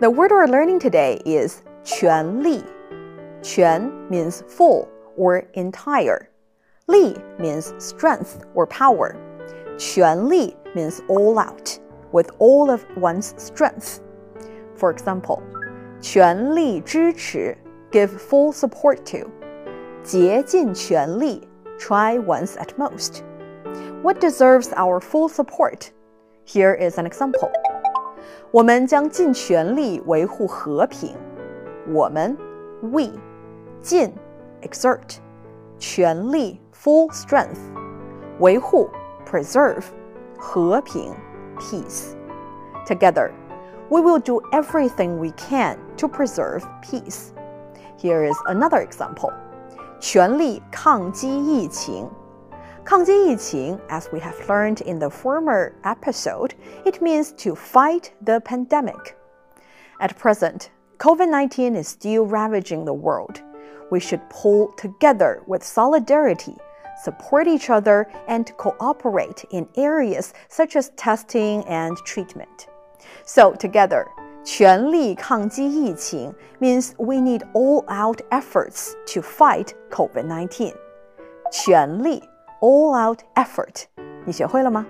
The word we're learning today is 全力. Quan means full or entire. Li means strength or power. Quan Li means all out, with all of one's strength. For example, 全力支持 give full support to. 竭尽全力 try one's utmost. What deserves our full support? Here is an example. 我们将尽全力维护和平。我们 we 尽 exert 全力 full strength 维护 preserve 和平 peace. Together, we will do everything we can to preserve peace. Here is another example. 全力抗击疫情。 抗击疫情, as we have learned in the former episode, it means to fight the pandemic. At present, COVID 19 is still ravaging the world. We should pull together with solidarity, support each other, and cooperate in areas such as testing and treatment. So, together, 全力抗击疫情 means we need all out efforts to fight COVID 19. 全力 all out effort. 你学会了吗？